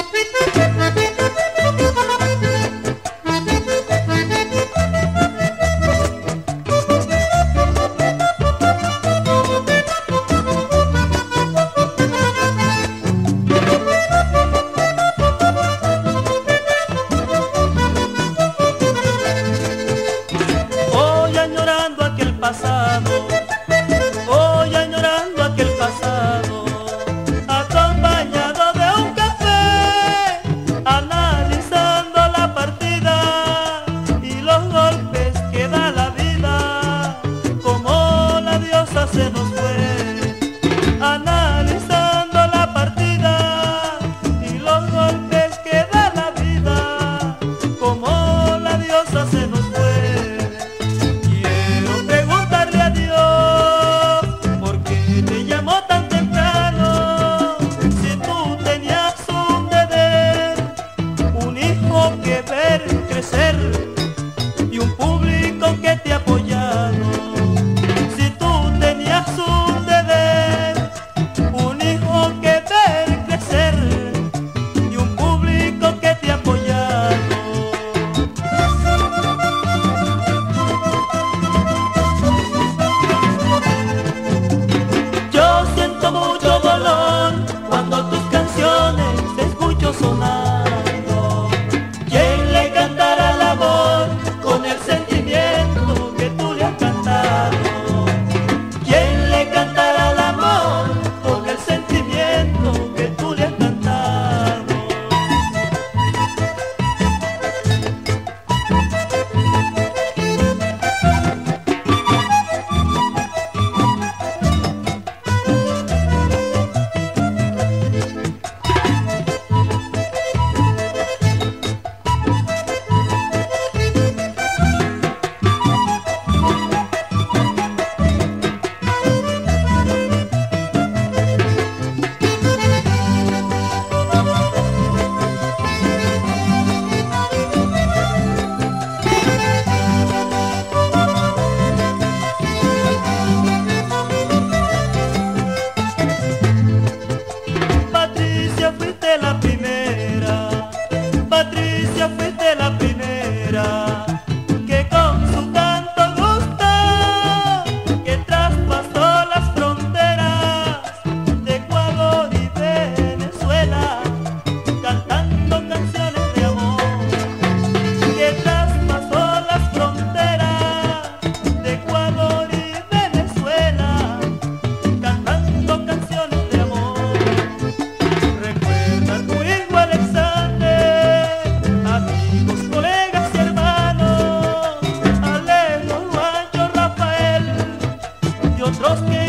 Ha ha ha! analizando la partida y los golpes que da la vida, como la diosa se nos fue. Quiero preguntarle a Dios, ¿por qué te llamó tan temprano? Si tú tenías un deber, un hijo que ver crecer. de otros que